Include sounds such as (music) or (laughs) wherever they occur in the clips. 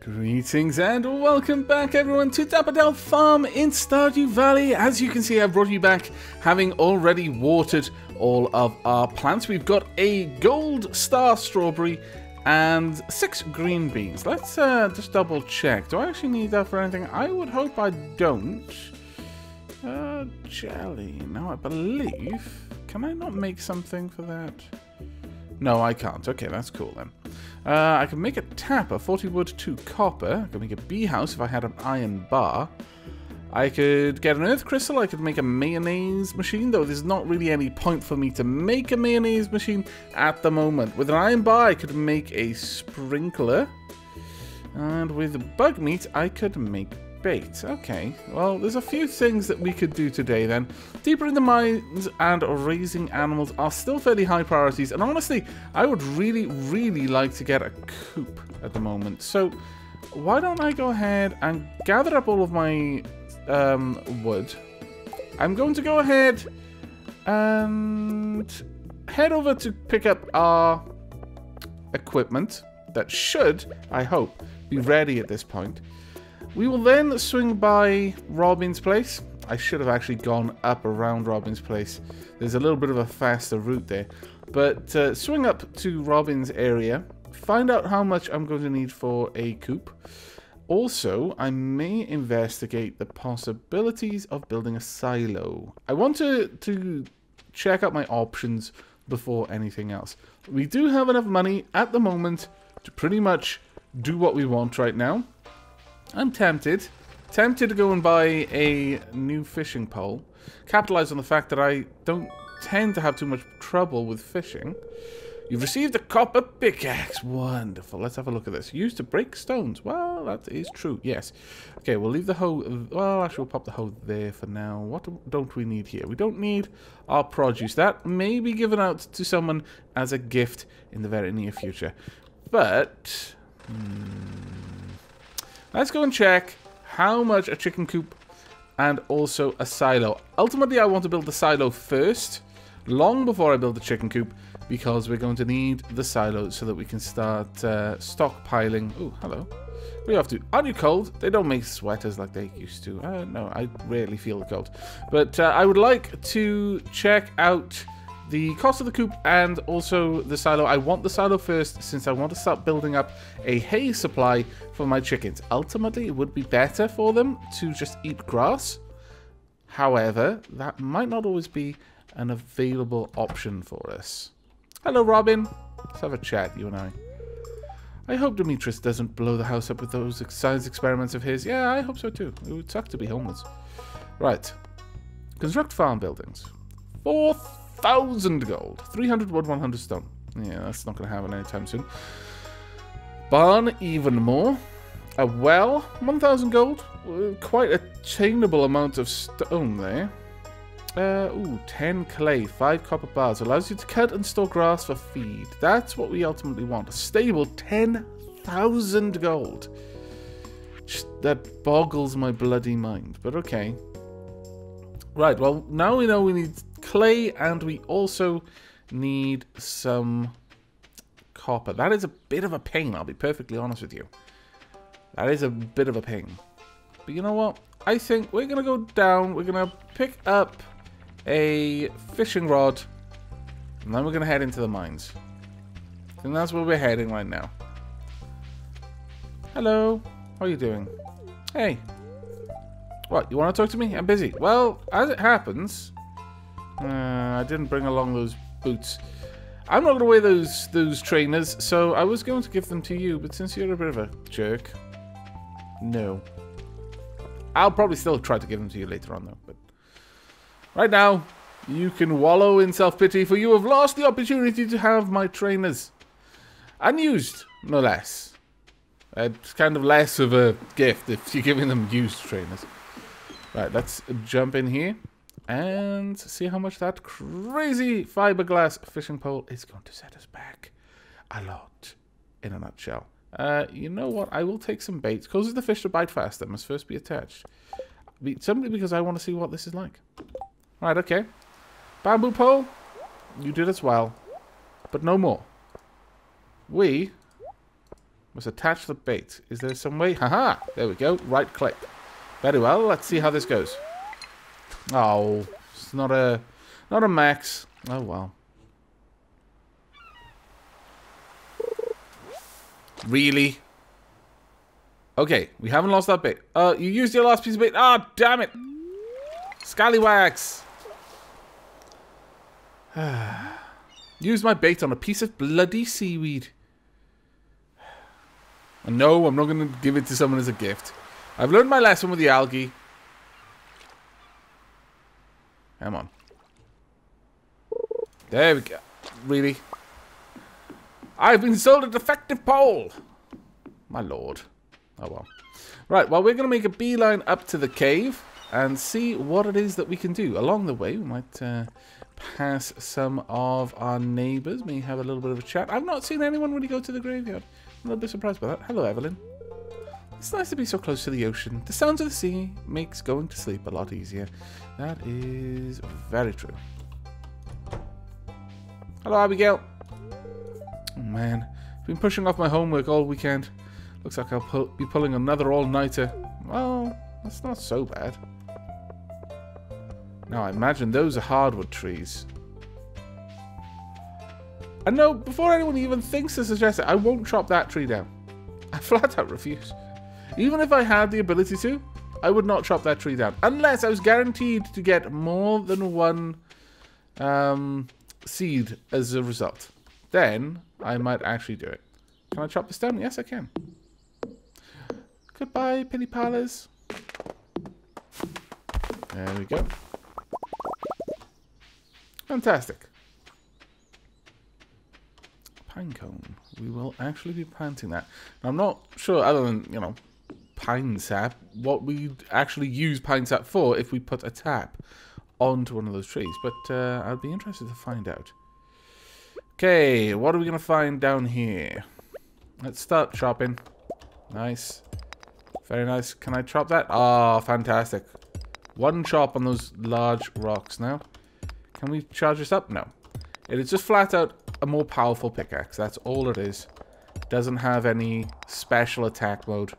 Greetings and welcome back everyone to Dapperdale Farm in Stardew Valley. As you can see I've brought you back having already watered all of our plants. We've got a gold star strawberry and six green beans. Let's uh, just double check. Do I actually need that for anything? I would hope I don't. Uh, jelly. Now I believe... Can I not make something for that? No, I can't. Okay, that's cool then. Uh, I can make a tapper, 40 wood, 2 copper. I can make a bee house if I had an iron bar. I could get an earth crystal, I could make a mayonnaise machine, though there's not really any point for me to make a mayonnaise machine at the moment. With an iron bar, I could make a sprinkler. And with bug meat, I could make bait. Okay, well, there's a few things that we could do today then. Deeper in the mines and raising animals are still fairly high priorities, and honestly, I would really, really like to get a coop at the moment. So, why don't I go ahead and gather up all of my um, wood. I'm going to go ahead and head over to pick up our equipment that should, I hope, be ready at this point. We will then swing by Robin's place. I should have actually gone up around Robin's place. There's a little bit of a faster route there. But uh, swing up to Robin's area, find out how much I'm going to need for a coop. Also, I may investigate the possibilities of building a silo. I want to, to check out my options before anything else. We do have enough money at the moment to pretty much do what we want right now. I'm tempted. Tempted to go and buy a new fishing pole. Capitalize on the fact that I don't tend to have too much trouble with fishing. You've received a copper pickaxe. Wonderful. Let's have a look at this. Used to break stones. Well, that is true. Yes. Okay, we'll leave the hoe. Well, actually, we'll pop the hoe there for now. What don't we need here? We don't need our produce. That may be given out to someone as a gift in the very near future. But... Hmm, Let's go and check how much a chicken coop and also a silo. Ultimately, I want to build the silo first, long before I build the chicken coop, because we're going to need the silo so that we can start uh, stockpiling. Oh, hello. We have to? Are you cold? They don't make sweaters like they used to. Uh, no, I rarely feel the cold. But uh, I would like to check out the cost of the coop and also the silo. I want the silo first since I want to start building up a hay supply for my chickens. Ultimately, it would be better for them to just eat grass. However, that might not always be an available option for us. Hello, Robin. Let's have a chat, you and I. I hope Demetrius doesn't blow the house up with those science experiments of his. Yeah, I hope so too. It would suck to be homeless. Right. Construct farm buildings. Fourth thousand gold. 300 wood, 100 stone. Yeah, that's not going to happen anytime soon. Barn, even more. A well, 1,000 gold. Quite a attainable amount of stone there. Uh, ooh, 10 clay, 5 copper bars. Allows you to cut and store grass for feed. That's what we ultimately want. A stable 10,000 gold. That boggles my bloody mind, but okay. Right, well, now we know we need clay, and we also need some copper. That is a bit of a pain, I'll be perfectly honest with you. That is a bit of a pain. But you know what? I think we're going to go down, we're going to pick up a fishing rod, and then we're going to head into the mines. And that's where we're heading right now. Hello. How are you doing? Hey. What, you want to talk to me? I'm busy. Well, as it happens, uh, I didn't bring along those boots. I'm not going to wear those those trainers, so I was going to give them to you, but since you're a bit of a jerk, no. I'll probably still try to give them to you later on, though. But right now, you can wallow in self-pity, for you have lost the opportunity to have my trainers. Unused, no less. It's kind of less of a gift if you're giving them used trainers. Right, let's jump in here and see how much that crazy fiberglass fishing pole is going to set us back a lot in a nutshell. Uh, you know what? I will take some bait. Causes the fish to bite faster. Must first be attached. Be simply because I want to see what this is like. Right, okay. Bamboo pole. You did as well. But no more. We Let's attach the bait. Is there some way? Haha! There we go. Right click. Very well. Let's see how this goes. Oh, it's not a, not a max. Oh well. Really? Okay, we haven't lost that bait. Uh, you used your last piece of bait. Ah, oh, damn it! Scallywags! (sighs) Use my bait on a piece of bloody seaweed. And no, I'm not going to give it to someone as a gift. I've learned my lesson with the algae. Come on. There we go. Really? I've been sold a defective pole! My lord. Oh well. Right, well we're going to make a beeline up to the cave and see what it is that we can do. Along the way, we might uh, pass some of our neighbours, may have a little bit of a chat. I've not seen anyone really go to the graveyard. I'm a little bit surprised by that. Hello, Evelyn. It's nice to be so close to the ocean. The sounds of the sea makes going to sleep a lot easier. That is very true. Hello, Abigail. Oh, man. I've been pushing off my homework all weekend. Looks like I'll be pulling another all-nighter. Well, that's not so bad. Now, I imagine those are hardwood trees. And no, before anyone even thinks to suggest it, I won't chop that tree down. (laughs) I flat out refuse. Even if I had the ability to, I would not chop that tree down. Unless I was guaranteed to get more than one um, seed as a result. Then, I might actually do it. Can I chop this down? Yes, I can. Goodbye, Pillypalas. There we go. Fantastic. Pine cone. We will actually be planting that. I'm not sure, other than, you know, pine sap, what we'd actually use pine sap for if we put a tap onto one of those trees. But uh, I'd be interested to find out. Okay, what are we going to find down here? Let's start chopping. Nice. Very nice. Can I chop that? Ah, oh, fantastic. One chop on those large rocks now. Can we charge this up? No. It is just flat out a more powerful pickaxe. That's all it is. Doesn't have any special attack mode.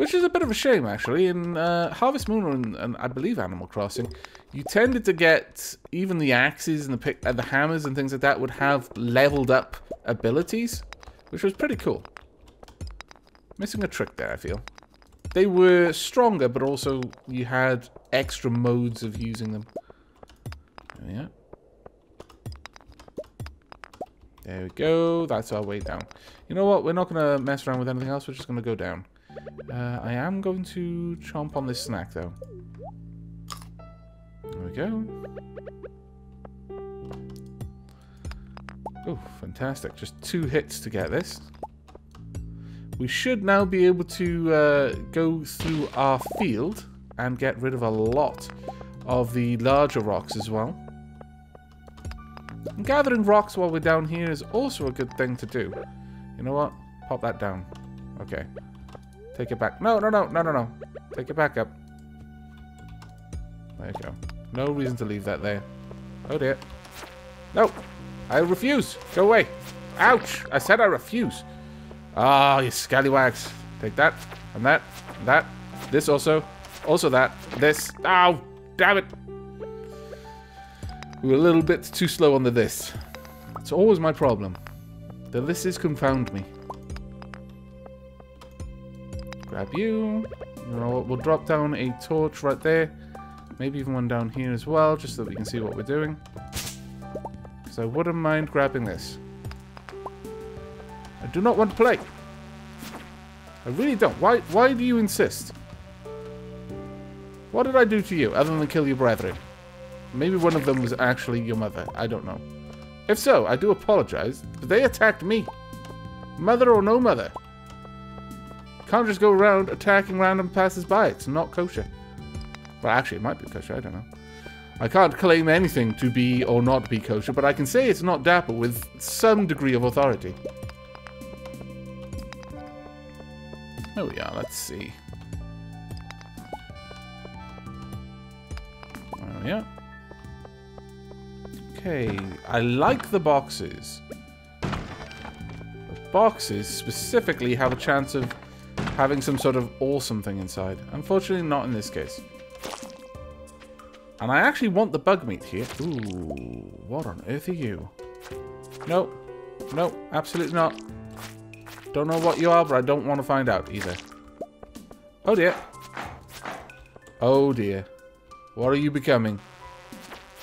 Which is a bit of a shame, actually. In uh, Harvest Moon and, and, I believe Animal Crossing, you tended to get even the axes and the pick, uh, the hammers and things like that would have leveled up abilities, which was pretty cool. Missing a trick there, I feel. They were stronger, but also you had extra modes of using them. There we go. That's our way down. You know what? We're not going to mess around with anything else. We're just going to go down. Uh, I am going to chomp on this snack, though. There we go. Oh, fantastic. Just two hits to get this. We should now be able to uh, go through our field and get rid of a lot of the larger rocks as well. And gathering rocks while we're down here is also a good thing to do. You know what? Pop that down. Okay. Take it back. No, no, no, no, no, no. Take it back up. There you go. No reason to leave that there. Oh dear. No. I refuse. Go away. Ouch. I said I refuse. Ah, oh, you scallywags. Take that. And that. And that. This also. Also that. This. Oh, damn it. We were a little bit too slow on the this. It's always my problem. The thises confound me. Grab you. We'll, we'll drop down a torch right there. Maybe even one down here as well, just so we can see what we're doing. Because I wouldn't mind grabbing this. I do not want to play. I really don't. Why, why do you insist? What did I do to you, other than kill your brethren? Maybe one of them was actually your mother. I don't know. If so, I do apologize, but they attacked me. Mother or no mother. Can't just go around attacking random passers-by. It's not kosher. Well, actually, it might be kosher. I don't know. I can't claim anything to be or not be kosher, but I can say it's not dapper with some degree of authority. There we are. Let's see. Oh, yeah. Okay, I like the boxes. But boxes specifically have a chance of having some sort of awesome thing inside. Unfortunately, not in this case. And I actually want the bug meat here. Ooh, what on earth are you? Nope. Nope, absolutely not. Don't know what you are, but I don't want to find out either. Oh dear. Oh dear. What are you becoming?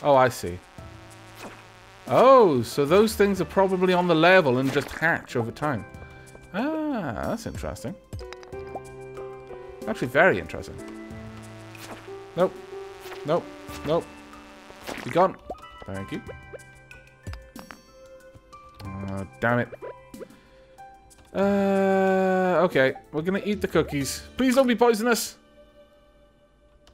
Oh, I see. Oh, so those things are probably on the level and just hatch over time. Ah, that's interesting. Actually, very interesting. Nope. Nope. Nope. Be gone. Thank you. Uh, damn it. Uh, okay. We're gonna eat the cookies. Please don't be poisonous.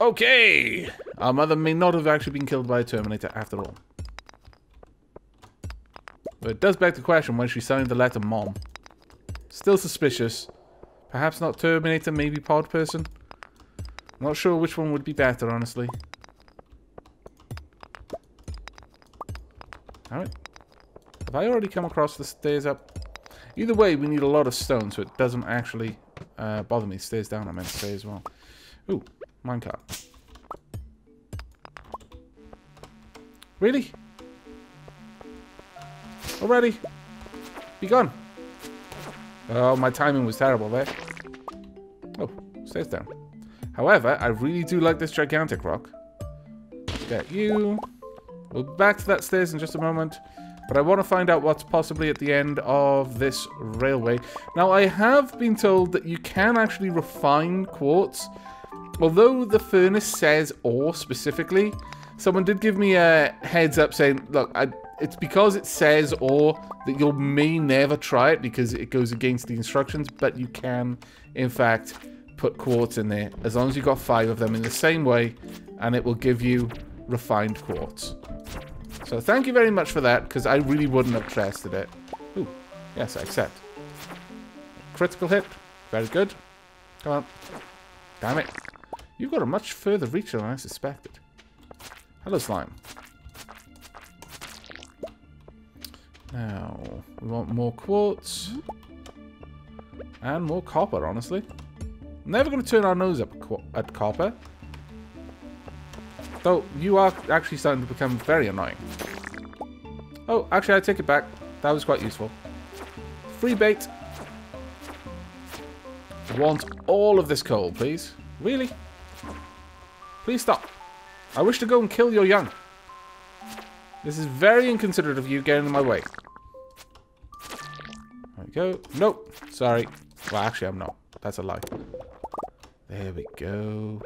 Okay. Our mother may not have actually been killed by a Terminator after all. But it does beg the question when she signed the letter Mom. Still suspicious. Perhaps not Terminator, maybe Pod Person. Not sure which one would be better, honestly. Alright. Have I already come across the stairs up? Either way, we need a lot of stone, so it doesn't actually uh, bother me. Stairs down, I meant to say as well. Ooh, minecart. Really? Already? Be gone. Oh, my timing was terrible there. Oh, stairs down. However, I really do like this gigantic rock. Get you. We'll back to that stairs in just a moment. But I want to find out what's possibly at the end of this railway. Now, I have been told that you can actually refine quartz. Although the furnace says ore specifically, someone did give me a heads up saying, look, I, it's because it says or that you may never try it because it goes against the instructions, but you can, in fact, put quartz in there as long as you've got five of them in the same way, and it will give you refined quartz. So thank you very much for that, because I really wouldn't have trusted it. Ooh, yes, I accept. Critical hit. Very good. Come on. Damn it. You've got a much further reach than I suspected. Hello, slime. Now, we want more quartz. And more copper, honestly. Never going to turn our nose up at copper. Though, you are actually starting to become very annoying. Oh, actually, I take it back. That was quite useful. Free bait. Want all of this coal, please. Really? Please stop. I wish to go and kill your young. This is very inconsiderate of you getting in my way. Go. Nope. Sorry. Well, actually, I'm not. That's a lie. There we go.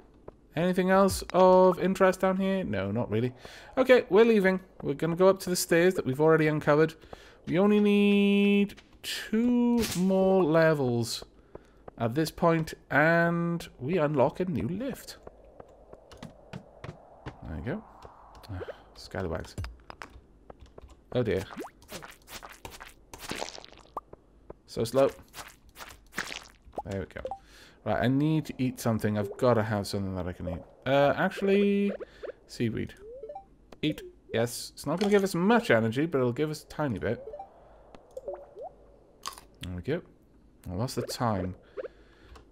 Anything else of interest down here? No, not really. Okay, we're leaving. We're going to go up to the stairs that we've already uncovered. We only need two more levels at this point, and we unlock a new lift. There you go. Ah. Oh dear. So slow. There we go. Right, I need to eat something. I've got to have something that I can eat. Uh, actually, seaweed. Eat. Yes, it's not going to give us much energy, but it'll give us a tiny bit. There we go. Well, what's the time?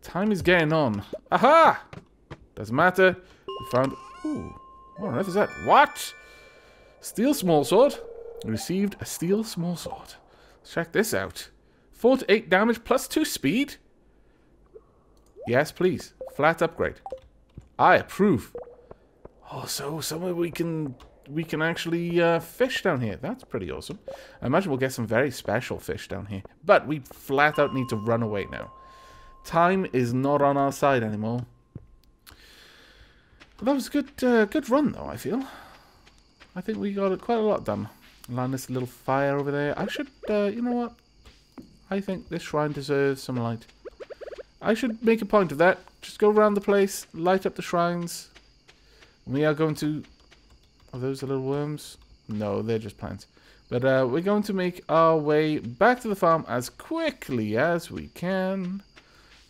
Time is getting on. Aha! Doesn't matter. We found... Ooh. What on earth is that? What? Steel small sword. Received a steel small sword. Let's check this out. 4 to 8 damage plus 2 speed? Yes, please. Flat upgrade. I approve. Oh, so somewhere we can we can actually uh, fish down here. That's pretty awesome. I imagine we'll get some very special fish down here. But we flat out need to run away now. Time is not on our side anymore. That was a good, uh, good run, though, I feel. I think we got quite a lot done. Land this little fire over there. I should, uh, you know what? I think this shrine deserves some light. I should make a point of that. Just go around the place, light up the shrines. We are going to... Are those the little worms? No, they're just plants. But uh, we're going to make our way back to the farm as quickly as we can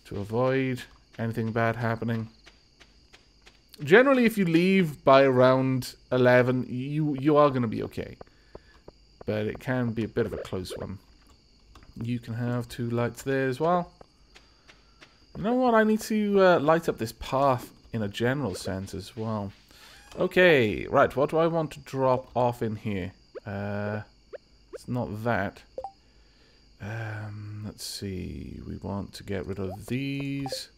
to avoid anything bad happening. Generally, if you leave by around 11, you, you are going to be okay. But it can be a bit of a close one. You can have two lights there as well. You know what? I need to uh, light up this path in a general sense as well. Okay, right. What do I want to drop off in here? Uh, it's not that. Um, let's see. We want to get rid of these.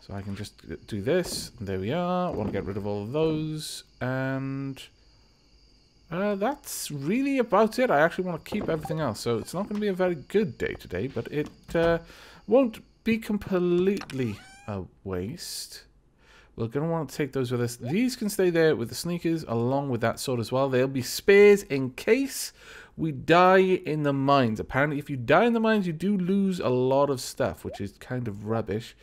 So I can just do this. There we are. I want to get rid of all of those. And uh, that's really about it. I actually want to keep everything else. So it's not going to be a very good day today, but it uh, won't be completely a waste. We're going to want to take those with us. These can stay there with the sneakers along with that sword as well. They'll be spares in case we die in the mines. Apparently, if you die in the mines, you do lose a lot of stuff, which is kind of rubbish.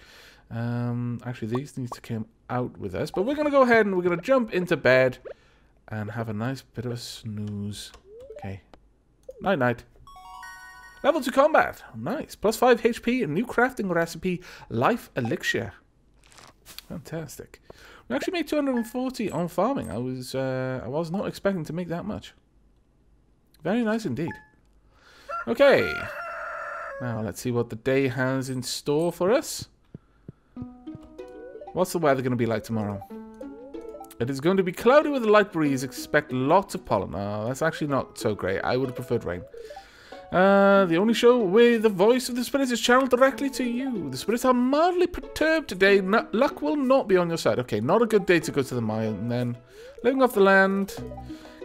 Um, actually, these need to come out with us. But we're going to go ahead and we're going to jump into bed and have a nice bit of a snooze. Okay. Night-night. Level 2 combat. Nice. Plus 5 HP, new crafting recipe, life elixir. Fantastic. We actually made 240 on farming. I was uh, I was not expecting to make that much. Very nice indeed. Okay. Now let's see what the day has in store for us. What's the weather going to be like tomorrow? It is going to be cloudy with a light breeze. Expect lots of pollen. Oh, that's actually not so great. I would have preferred rain. Uh, the only show where the voice of the spirits is channeled directly to you. The spirits are mildly perturbed today. Luck will not be on your side. Okay, not a good day to go to the mine then. Living off the land.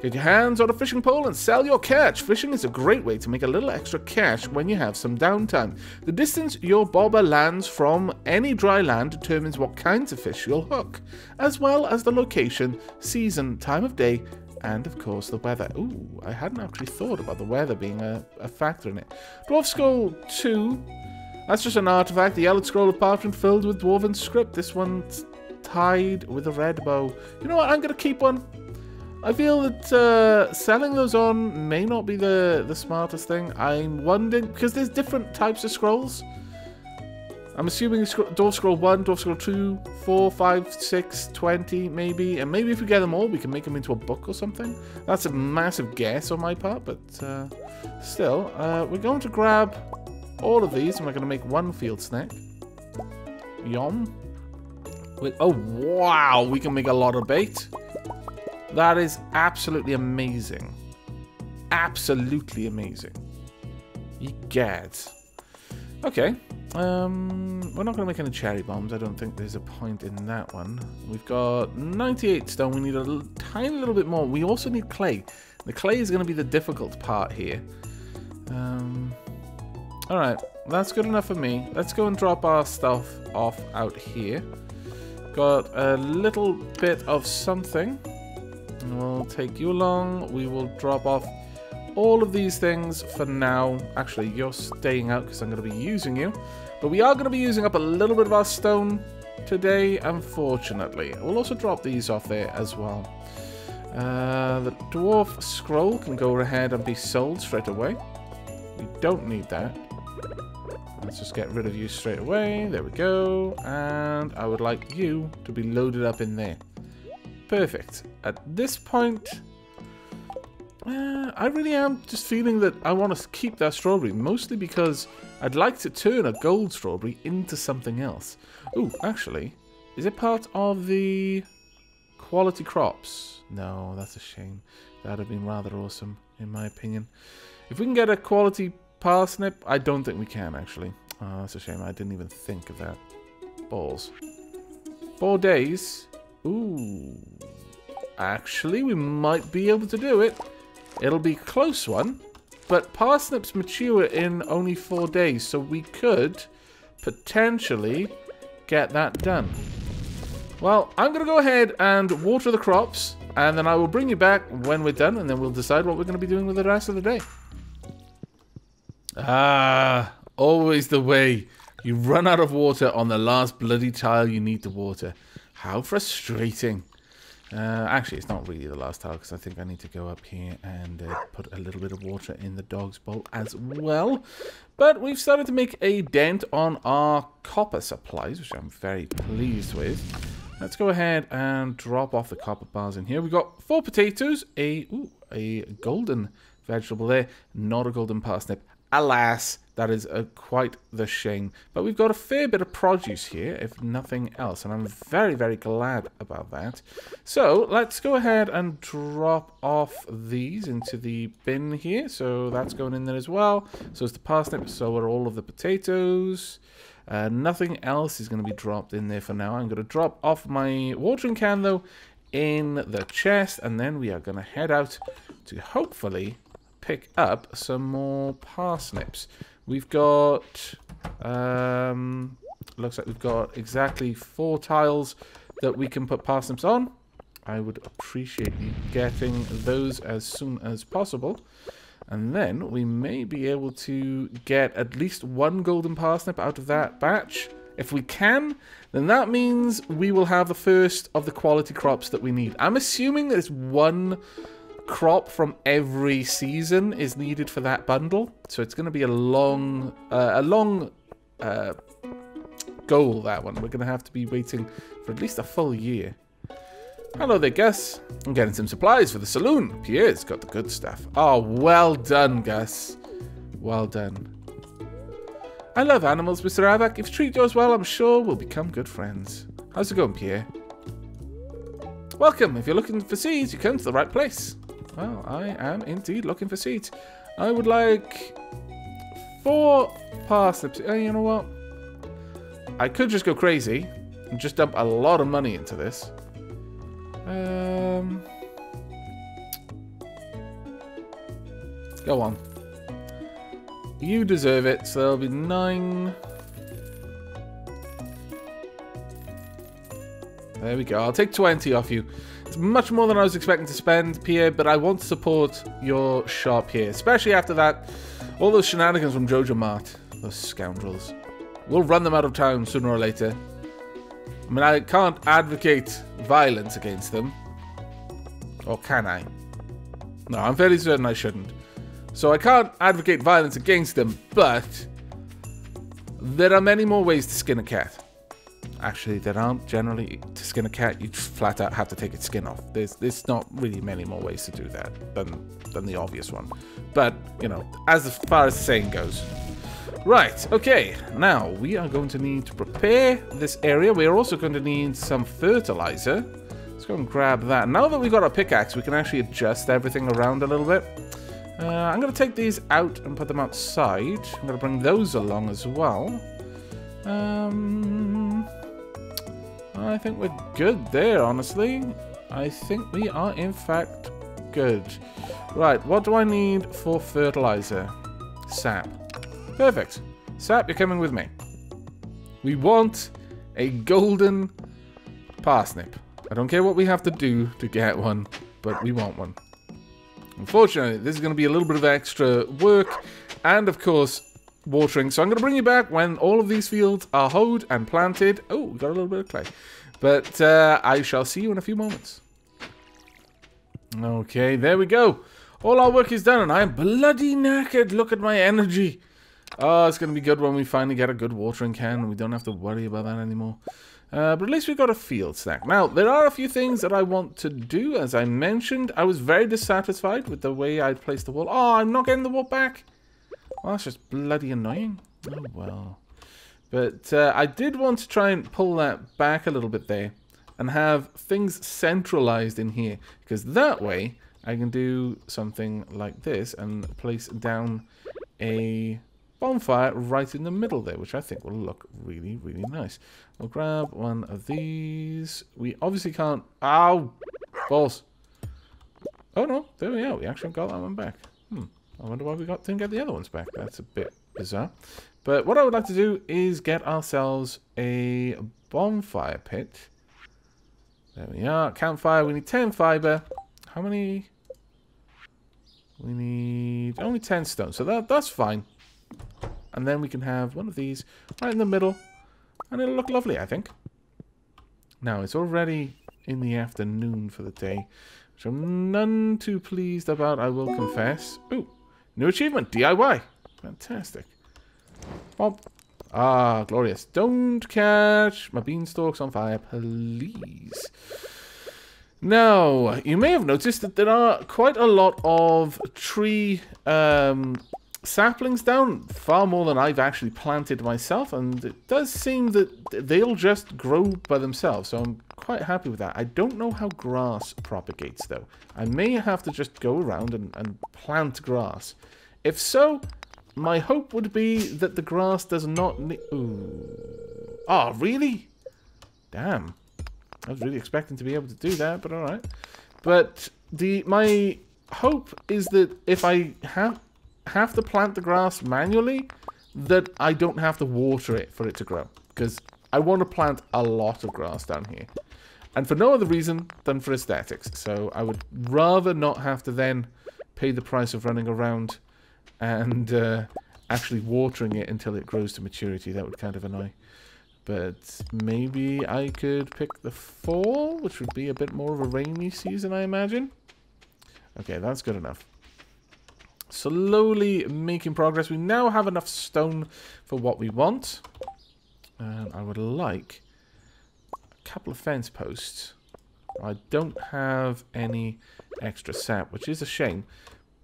Get your hands on a fishing pole and sell your catch. Fishing is a great way to make a little extra cash when you have some downtime. The distance your bobber lands from any dry land determines what kinds of fish you'll hook, as well as the location, season, time of day, and of course the weather. Ooh, I hadn't actually thought about the weather being a, a factor in it. Dwarf Scroll 2. That's just an artifact. The yellow scroll of parchment filled with dwarven script. This one's tied with a red bow. You know what? I'm going to keep one. I feel that uh, selling those on may not be the, the smartest thing. I'm wondering, because there's different types of scrolls. I'm assuming Dwarf Scroll 1, Dwarf Scroll 2, 4, 5, 6, 20 maybe. And maybe if we get them all, we can make them into a book or something. That's a massive guess on my part, but uh, still. Uh, we're going to grab all of these and we're going to make one field snack. Yum. Wait, oh, wow. We can make a lot of bait. That is absolutely amazing. Absolutely amazing. Egad. Okay. Um, we're not going to make any cherry bombs. I don't think there's a point in that one. We've got 98 stone. We need a tiny little bit more. We also need clay. The clay is going to be the difficult part here. Um, Alright, that's good enough for me. Let's go and drop our stuff off out here. Got a little bit of something. We'll take you along. We will drop off all of these things for now. Actually, you're staying out because I'm going to be using you. But we are going to be using up a little bit of our stone today, unfortunately. We'll also drop these off there as well. Uh, the dwarf scroll can go ahead and be sold straight away. We don't need that. Let's just get rid of you straight away. There we go. And I would like you to be loaded up in there. Perfect. At this point, uh, I really am just feeling that I want to keep that strawberry, mostly because I'd like to turn a gold strawberry into something else. Oh, actually, is it part of the quality crops? No, that's a shame. That'd have been rather awesome, in my opinion. If we can get a quality parsnip, I don't think we can, actually. Oh, that's a shame. I didn't even think of that. Balls. Four days. Ooh. Actually, we might be able to do it. It'll be a close one, but parsnips mature in only four days, so we could potentially get that done. Well, I'm going to go ahead and water the crops, and then I will bring you back when we're done, and then we'll decide what we're going to be doing with the rest of the day. Ah, always the way. You run out of water on the last bloody tile you need to water. How frustrating. Uh, actually, it's not really the last tile because I think I need to go up here and uh, put a little bit of water in the dog's bowl as well. But we've started to make a dent on our copper supplies, which I'm very pleased with. Let's go ahead and drop off the copper bars in here. We've got four potatoes, a ooh, a golden vegetable there, not a golden parsnip alas, that is uh, quite the shame. But we've got a fair bit of produce here, if nothing else. And I'm very, very glad about that. So let's go ahead and drop off these into the bin here. So that's going in there as well. So it's the parsnip. So are all of the potatoes. Uh, nothing else is going to be dropped in there for now. I'm going to drop off my watering can, though, in the chest. And then we are going to head out to hopefully pick up some more parsnips. We've got, um, looks like we've got exactly four tiles that we can put parsnips on. I would appreciate you getting those as soon as possible. And then we may be able to get at least one golden parsnip out of that batch. If we can, then that means we will have the first of the quality crops that we need. I'm assuming there's one crop from every season is needed for that bundle. So it's going to be a long, uh, a long uh, goal, that one. We're going to have to be waiting for at least a full year. Hello there, Gus. I'm getting some supplies for the saloon. Pierre's got the good stuff. Oh, well done, Gus. Well done. I love animals, Mr. Aavak. If you treat yours well, I'm sure we'll become good friends. How's it going, Pierre? Welcome. If you're looking for seeds, you come to the right place. Well, I am indeed looking for seeds. I would like four parsnips. Uh, you know what? I could just go crazy and just dump a lot of money into this. Um, go on. You deserve it, so there'll be nine. There we go. I'll take 20 off you. It's much more than I was expecting to spend, Pierre, but I want to support your shop here, especially after that, all those shenanigans from JojaMart. Those scoundrels. We'll run them out of town sooner or later. I mean, I can't advocate violence against them. Or can I? No, I'm fairly certain I shouldn't. So I can't advocate violence against them, but there are many more ways to skin a cat. Actually, there aren't generally to skin a cat. You just flat out have to take its skin off. There's there's not really many more ways to do that than than the obvious one. But you know, as far as the saying goes. Right. Okay. Now we are going to need to prepare this area. We are also going to need some fertilizer. Let's go and grab that. Now that we've got our pickaxe, we can actually adjust everything around a little bit. Uh, I'm going to take these out and put them outside. I'm going to bring those along as well. Um, I think we're good there, honestly. I think we are, in fact, good. Right, what do I need for fertilizer? Sap. Perfect. Sap, you're coming with me. We want a golden parsnip. I don't care what we have to do to get one, but we want one. Unfortunately, this is going to be a little bit of extra work, and of course, watering. So I'm going to bring you back when all of these fields are hoed and planted. Oh, got a little bit of clay. But uh, I shall see you in a few moments. Okay, there we go. All our work is done, and I am bloody knackered. Look at my energy. Oh, it's going to be good when we finally get a good watering can, and we don't have to worry about that anymore. Uh, but at least we've got a field snack. Now, there are a few things that I want to do. As I mentioned, I was very dissatisfied with the way I placed the wall. Oh, I'm not getting the wall back. Well, that's just bloody annoying. Oh, well. But uh, I did want to try and pull that back a little bit there and have things centralized in here. Because that way, I can do something like this and place down a bonfire right in the middle there, which I think will look really, really nice. We'll grab one of these. We obviously can't... Ow! Balls. Oh, no. There we are. We actually got that one back. Hmm. I wonder why we got didn't get the other ones back. That's a bit bizarre. But what I would like to do is get ourselves a bonfire pit. There we are. Campfire. We need 10 fiber. How many? We need only 10 stone. So that that's fine. And then we can have one of these right in the middle. And it'll look lovely, I think. Now, it's already in the afternoon for the day. Which I'm none too pleased about, I will confess. Ooh, new achievement, DIY. Fantastic. Oh, ah, glorious. Don't catch my beanstalks on fire, please. Now, you may have noticed that there are quite a lot of tree um, saplings down, far more than I've actually planted myself, and it does seem that they'll just grow by themselves, so I'm quite happy with that. I don't know how grass propagates, though. I may have to just go around and, and plant grass. If so, my hope would be that the grass does not need... Ooh. Oh, really? Damn. I was really expecting to be able to do that, but alright. But the my hope is that if I have have to plant the grass manually, that I don't have to water it for it to grow. Because I want to plant a lot of grass down here. And for no other reason than for aesthetics. So I would rather not have to then pay the price of running around and uh, actually watering it until it grows to maturity. That would kind of annoy. But maybe I could pick the fall, which would be a bit more of a rainy season, I imagine. Okay, that's good enough. Slowly making progress. We now have enough stone for what we want. And I would like a couple of fence posts. I don't have any extra sap, which is a shame.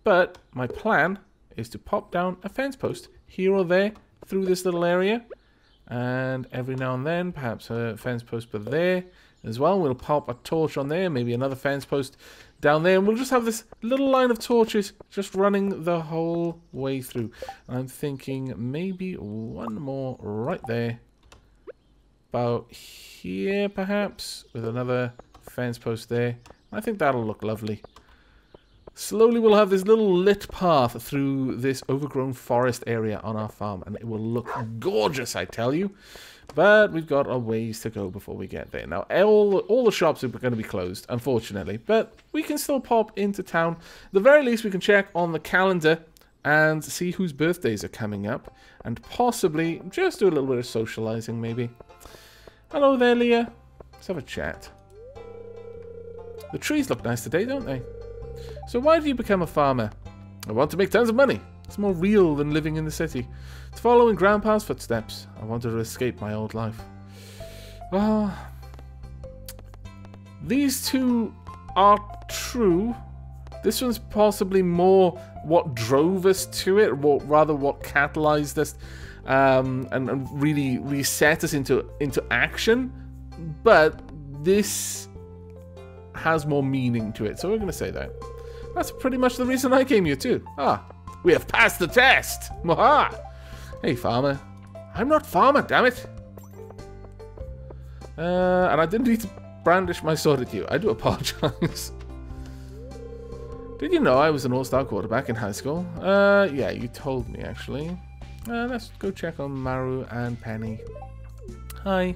But my plan is to pop down a fence post here or there through this little area. And every now and then, perhaps a fence post per there as well. We'll pop a torch on there, maybe another fence post down there, and we'll just have this little line of torches just running the whole way through. And I'm thinking maybe one more right there. About here, perhaps, with another fence post there. I think that'll look lovely. Slowly we'll have this little lit path through this overgrown forest area on our farm, and it will look gorgeous, I tell you. But we've got a ways to go before we get there. Now, all, all the shops are going to be closed, unfortunately, but we can still pop into town. The very least, we can check on the calendar and see whose birthdays are coming up, and possibly just do a little bit of socializing, maybe. Hello there, Leah. Let's have a chat. The trees look nice today, don't they? So why did you become a farmer? I want to make tons of money. It's more real than living in the city. To follow in Grandpa's footsteps, I wanted to escape my old life. Well, these two are true. This one's possibly more what drove us to it, or rather what catalyzed us um, and, and really reset us into into action. But this has more meaning to it, so we're going to say that. That's pretty much the reason I came here too. Ah, we have passed the test. Maha! Hey, farmer. I'm not farmer, damn it. Uh, and I didn't need to brandish my sword at you. I do (laughs) apologize. Did you know I was an all-star quarterback in high school? Uh, yeah, you told me, actually. Uh, let's go check on Maru and Penny. Hi.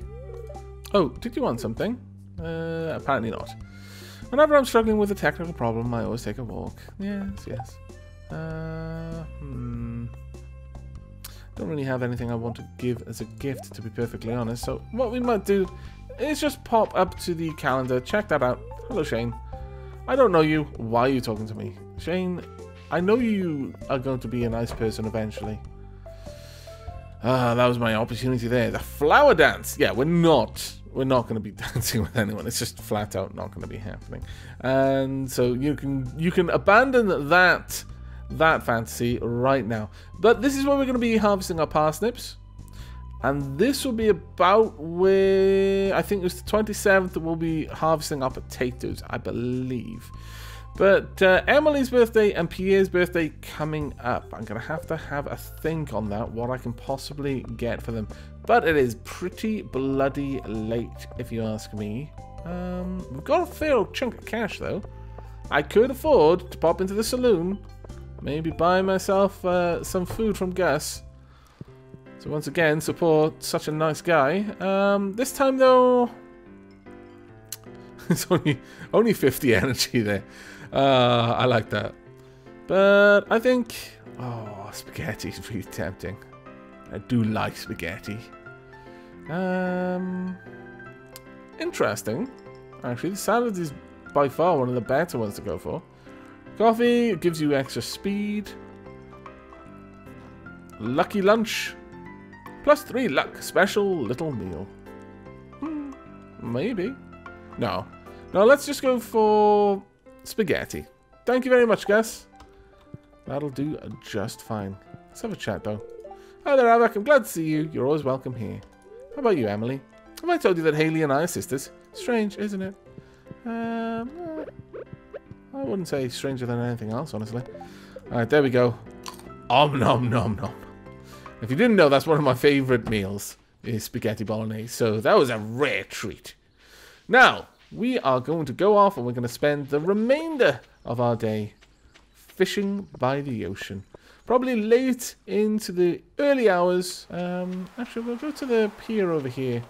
Oh, did you want something? Uh, apparently not. Whenever I'm struggling with a technical problem, I always take a walk. Yes, yes. Uh, hmm. Don't really have anything I want to give as a gift, to be perfectly honest. So what we might do is just pop up to the calendar, check that out. Hello, Shane. I don't know you. Why are you talking to me? Shane, I know you are going to be a nice person eventually. Ah, that was my opportunity there. The flower dance. Yeah, we're not. We're not going to be (laughs) dancing with anyone. It's just flat out not going to be happening. And so you can you can abandon that that fantasy right now. But this is where we're going to be harvesting our parsnips. And this will be about where, I think it was the 27th that we'll be harvesting our potatoes, I believe. But uh, Emily's birthday and Pierre's birthday coming up. I'm going to have to have a think on that, what I can possibly get for them. But it is pretty bloody late, if you ask me. Um, we've got a fair chunk of cash, though. I could afford to pop into the saloon Maybe buy myself uh, some food from Gus. So once again, support such a nice guy. Um, this time though, (laughs) it's only only 50 (laughs) energy there. Uh, I like that. But I think, oh, spaghetti is really tempting. I do like spaghetti. Um, interesting. Actually, the salad is by far one of the better ones to go for. Coffee gives you extra speed. Lucky lunch. Plus three luck. Special little meal. Hmm, maybe. No. No, let's just go for spaghetti. Thank you very much, Gus. That'll do just fine. Let's have a chat, though. Hi there, Aavak. I'm glad to see you. You're always welcome here. How about you, Emily? Have I told you that Haley and I are sisters? Strange, isn't it? Um, I wouldn't say stranger than anything else, honestly. Alright, there we go. Om nom nom nom. If you didn't know, that's one of my favourite meals, is spaghetti bolognese. So that was a rare treat. Now, we are going to go off and we're going to spend the remainder of our day fishing by the ocean. Probably late into the early hours. Um, actually, we'll go to the pier over here.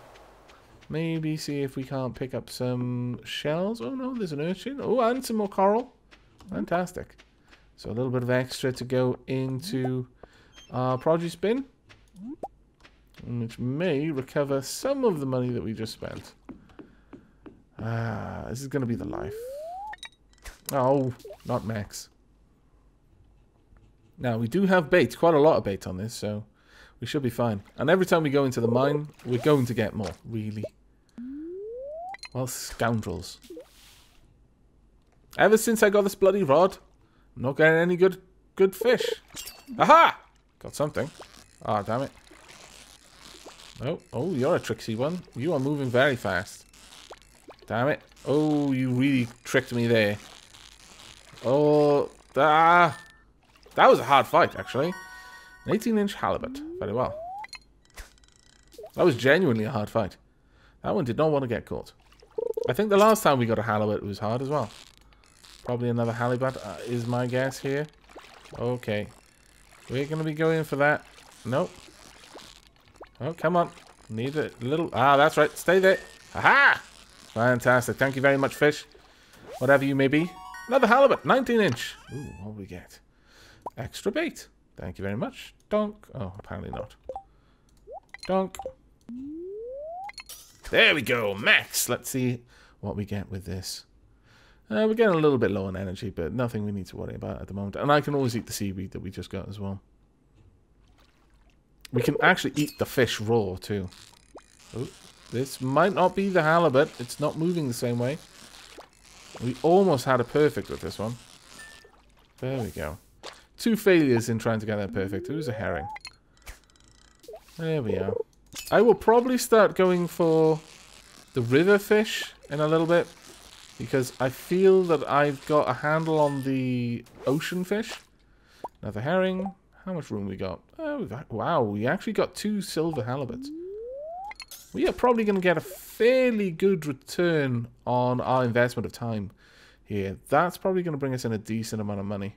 Maybe see if we can't pick up some shells. Oh no, there's an urchin. Oh, and some more coral. Fantastic. So a little bit of extra to go into our produce bin. Which may recover some of the money that we just spent. Ah, this is going to be the life. Oh, not Max. Now, we do have bait, quite a lot of bait on this, so we should be fine. And every time we go into the mine, we're going to get more, really. Well, scoundrels. Ever since I got this bloody rod, I'm not getting any good good fish. Aha! Got something. Ah, oh, damn it. Oh, oh, you're a tricksy one. You are moving very fast. Damn it. Oh, you really tricked me there. Oh, ah. That was a hard fight, actually. An 18-inch halibut. Very well. That was genuinely a hard fight. That one did not want to get caught. I think the last time we got a halibut was hard as well. Probably another halibut uh, is my guess here. Okay. We're going to be going for that. Nope. Oh, come on. Need a little... Ah, that's right. Stay there. Aha! Fantastic. Thank you very much, fish. Whatever you may be. Another halibut. 19 inch. Ooh, what do we get? Extra bait. Thank you very much. Donk. Oh, apparently not. Donk. There we go. Max. Let's see what we get with this. Uh, we're getting a little bit low on energy, but nothing we need to worry about at the moment. And I can always eat the seaweed that we just got as well. We can actually eat the fish raw, too. Oh, this might not be the halibut. It's not moving the same way. We almost had a perfect with this one. There we go. Two failures in trying to get that perfect. It was a herring. There we are. I will probably start going for the river fish in a little bit. Because I feel that I've got a handle on the ocean fish. Another herring. How much room we got? Oh, wow, we actually got two silver halibuts. We are probably going to get a fairly good return on our investment of time here. That's probably going to bring us in a decent amount of money.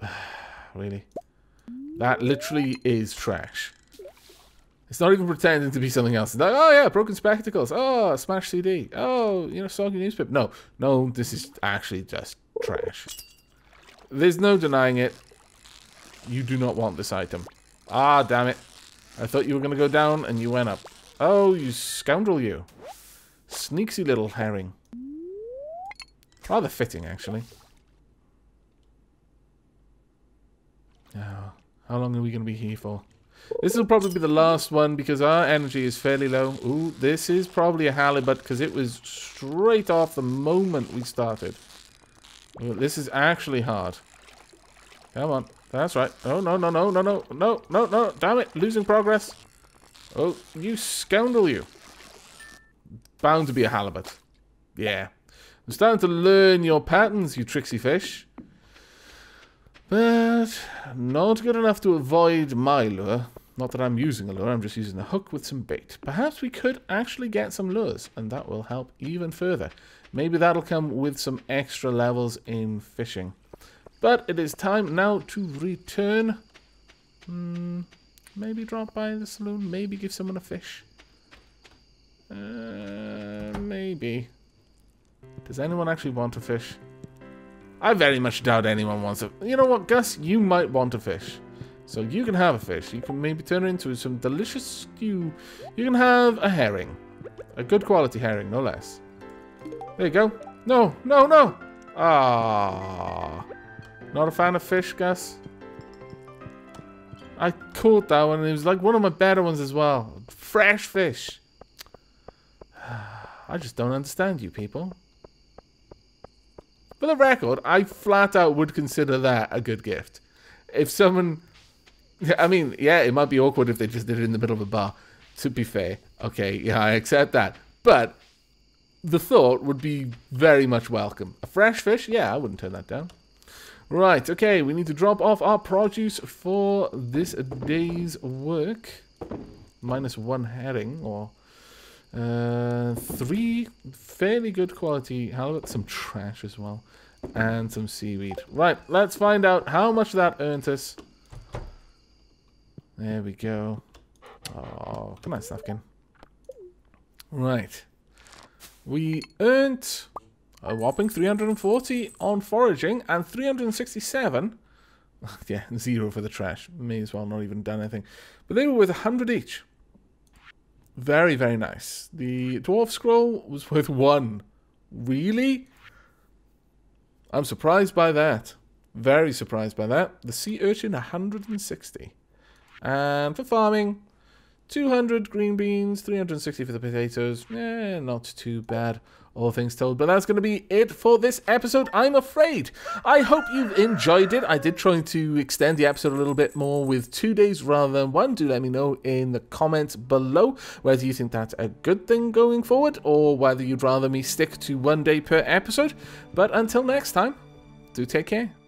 (sighs) really? That literally is trash. It's not even pretending to be something else. It's like, oh yeah, broken spectacles. Oh, smash CD. Oh, you know, soggy newspaper. No, no, this is actually just trash. There's no denying it. You do not want this item. Ah, damn it. I thought you were going to go down and you went up. Oh, you scoundrel you. Sneaky little herring. Rather fitting, actually. Now, how long are we going to be here for? This will probably be the last one because our energy is fairly low. Ooh, this is probably a halibut because it was straight off the moment we started. This is actually hard. Come on. That's right. Oh, no, no, no, no, no, no, no, no. Damn it. Losing progress. Oh, you scoundrel, you. Bound to be a halibut. Yeah. I'm starting to learn your patterns, you tricksy fish. But not good enough to avoid my lure. Not that I'm using a lure, I'm just using a hook with some bait. Perhaps we could actually get some lures, and that will help even further. Maybe that'll come with some extra levels in fishing. But it is time now to return. Hmm, maybe drop by the saloon, maybe give someone a fish. Uh, maybe. Does anyone actually want a fish? I very much doubt anyone wants a... You know what, Gus? You might want a fish. So you can have a fish. You can maybe turn it into some delicious stew. You can have a herring. A good quality herring, no less. There you go. No, no, no! Ah, Not a fan of fish, Gus? I caught that one. It was like one of my better ones as well. Fresh fish. (sighs) I just don't understand you people. For the record, I flat out would consider that a good gift. if someone, (laughs) I mean, yeah, it might be awkward if they just did it in the middle of a bar. To be fair, okay, yeah, I accept that. But the thought would be very much welcome. A fresh fish, yeah, I wouldn't turn that down. Right, okay, we need to drop off our produce for this day's work. Minus one herring, or uh, three fairly good quality halibut, some trash as well, and some seaweed. Right, let's find out how much that earned us. There we go. Oh, come on, Snufkin. Right. We earned a whopping 340 on foraging and 367. (laughs) yeah, zero for the trash. May as well not even done anything. But they were worth 100 each. Very, very nice. The dwarf scroll was worth one. Really? I'm surprised by that. Very surprised by that. The sea urchin, 160. And for farming, 200 green beans, 360 for the potatoes. Eh, not too bad, all things told. But that's going to be it for this episode, I'm afraid. I hope you've enjoyed it. I did try to extend the episode a little bit more with two days rather than one. Do let me know in the comments below whether you think that's a good thing going forward or whether you'd rather me stick to one day per episode. But until next time, do take care.